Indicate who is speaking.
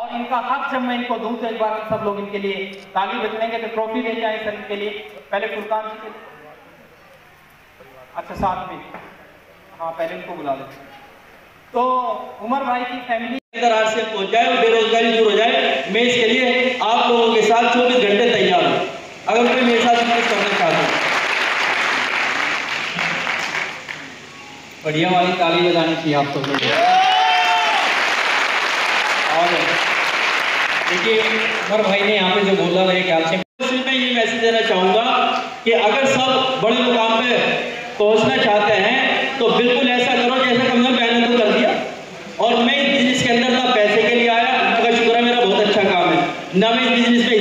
Speaker 1: और इनका हक जब मैं इनको दूँ तो एक बार सब लोग इनके लिए ताली बजनेंगे तो ट्रॉफी ले जाए सर इनके लिए। पहले फुरकान जी के अच्छा साथ में। हाँ पहले इनको बुला लेते तो उमर भाई की फैमिली
Speaker 2: अंदर आज से जाए और बेरोजगारी दूर हो जाए। मैं इसके लिए आप लोगों के साथ चौबीस घंटे तैयार हूँ। अगर कोई मेरे साथ करना चाहते हो।
Speaker 1: बढ़िया वाली ताली बजानी चाहिए आप सब लोग और देखिए अमर भाई ने यहाँ पे जो बोला मेरे ख्याल से
Speaker 2: मैं ये मैसेज देना चाहूँगा कि अगर सब बड़े मुकाम पे पहुँचना चाहते हैं तो बिल्कुल ऐसा करो जैसे कमज़ोर बहन को कर दिया। और मैं इस बिज़नेस के अंदर ना पैसे के लिए आया। उनका शुक्र है, मेरा बहुत अच्छा काम है। ना मैं इस बिज़नेस में